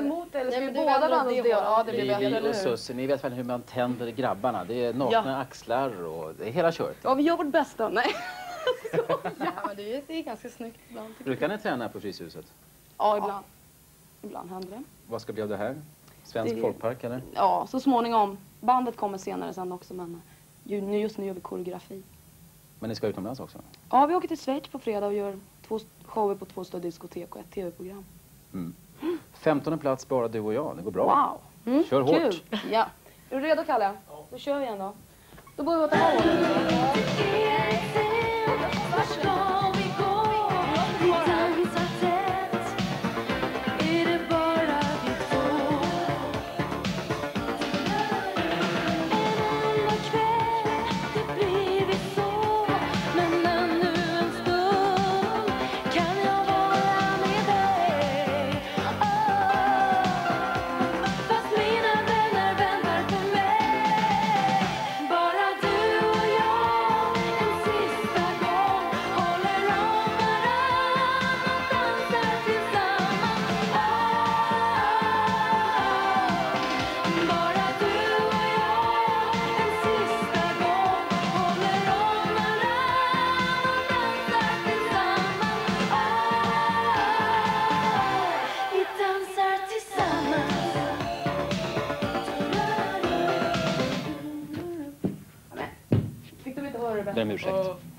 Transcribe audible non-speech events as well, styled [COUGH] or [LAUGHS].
det. emot det? Eller ska Nej, vi båda väl vara det. Ja, det blir bättre, Vivi och? Sussie, ni vet väl hur man tänder grabbarna? Det är nakna axlar och det är hela köret. Ja, vi gör vårt bästa. Nej. [LAUGHS] Ja, men det är, ganska snyggt ibland. Brukar ni träna på Fryshuset? Ja, ibland. Ibland händer det. Vad ska bli av det här? Svensk Det- folkpark eller? Ja, så småningom. Bandet kommer senare sen också, men just nu gör vi koreografi. Men ni ska utomlands också? Ja, vi åker till Schweiz på fredag och gör två shower på två större diskotek och ett tv-program. Mm. 15 plats bara du och jag, det går bra. Wow! Mm, Kör hårt. Kul. Ja. Är du redo, Kalle? Då kör vi igen då. Då börjar vi åt det här hållet. Ber om ursäkt.